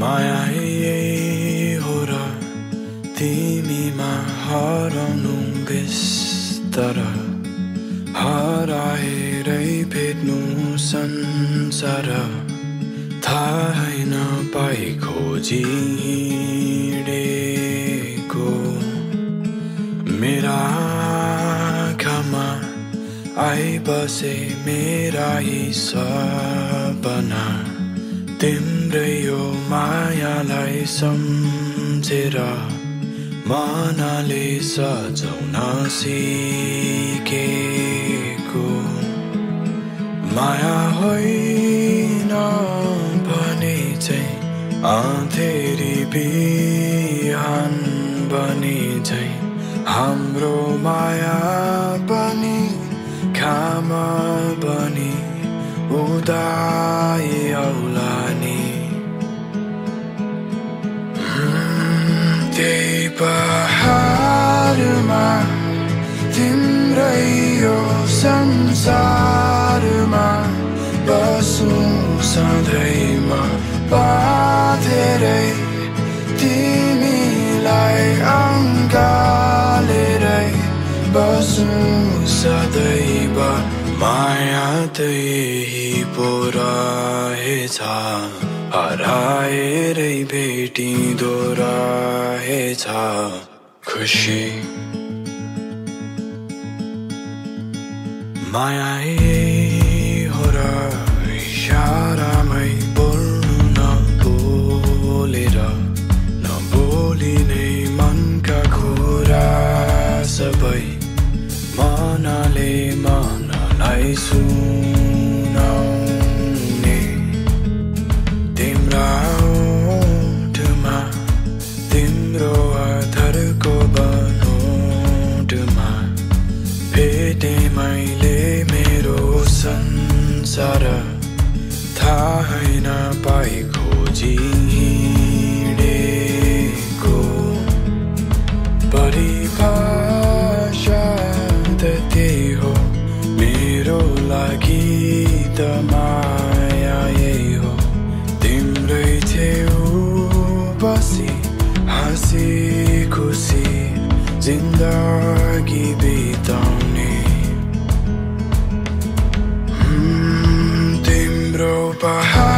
माया हो र तिमीमा हराउनु बिस्तर। हराएरै भेट्नु संसार। थाहै नपाई खोजी हिँडेको मेरा आँखामा आइबसे मेरा यी सपना तिम्रै यो मायालाई सम्झेर मनले सजाउन सिकेको माया होइन भने चाहिँ अँधेरी बिहान बने चाहिँ हाम्रो माया बनी खाम बनी उदाय औलानी पहाडमा तिम्रै यो संसारमा बसु सधैँमा बाँधेरै तिमीलाई अङ्गालेरै बसु सदैव माया त यही रहेछ हराएरै भेटिँदो रहेछ खुसी माया हो र इसारामै बोल्नु नै मनका कुरा सबै मनले मनलाई सुनाउने संसार थाहै नपाई खोजी हिँडेको परिभाषा त त्यही हो मेरो लागि त माया यही हो तिम्रै छेउ बसी हाँसी खुसी जिन्दगी Middle behind